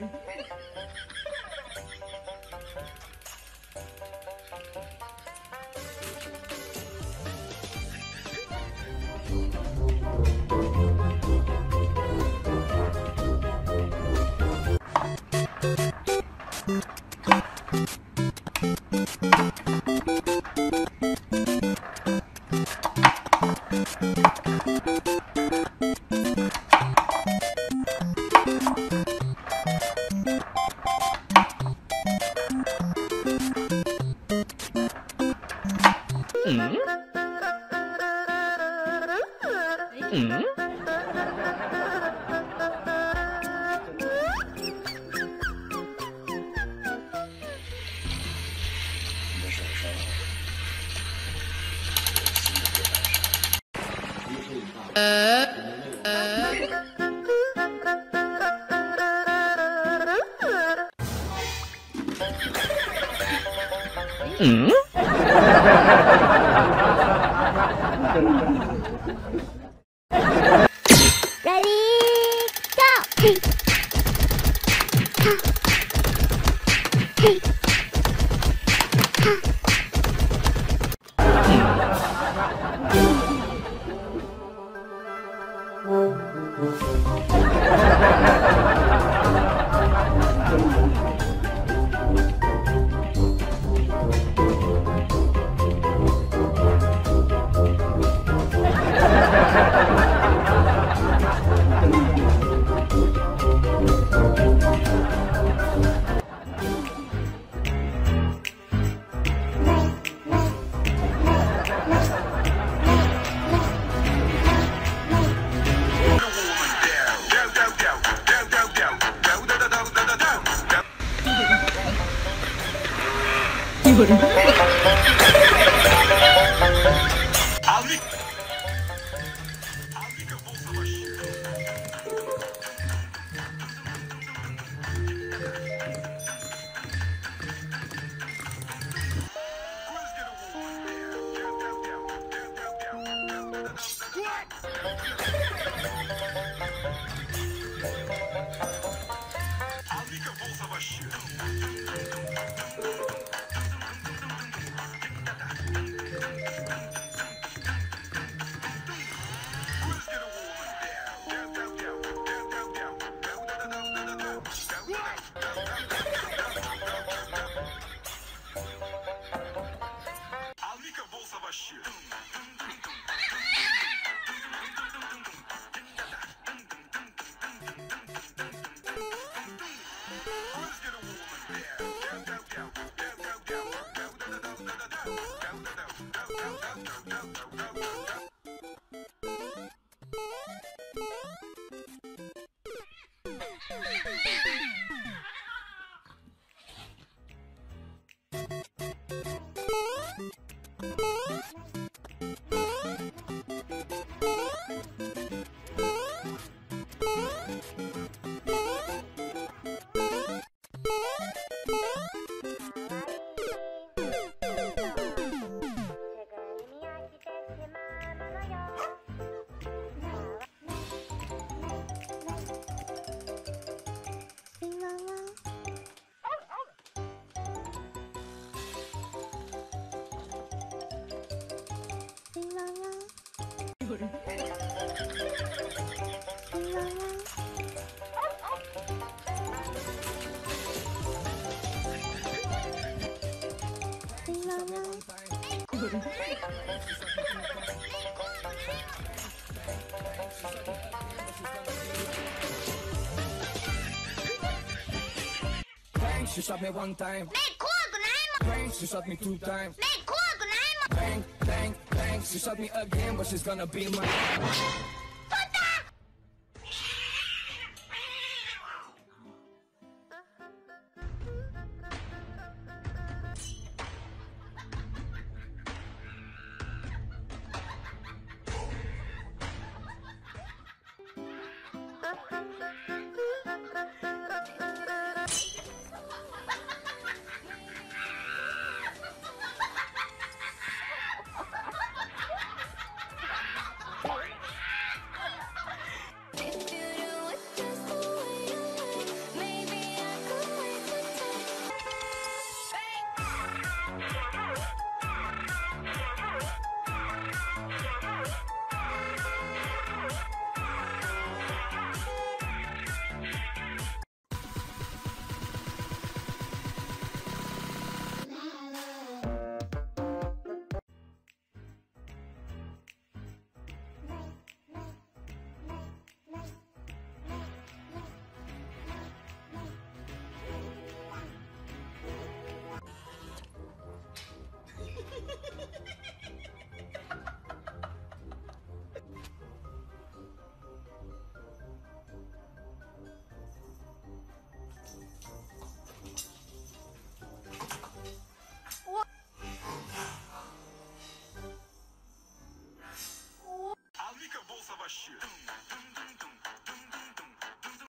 Thank 嗯。Ready go. 有人。Ha ha ha! Bang, she shot me one time. Bang, she shot me two times. Bang, bang, bang, she shot me again, but she's gonna be my.